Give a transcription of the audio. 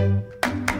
Música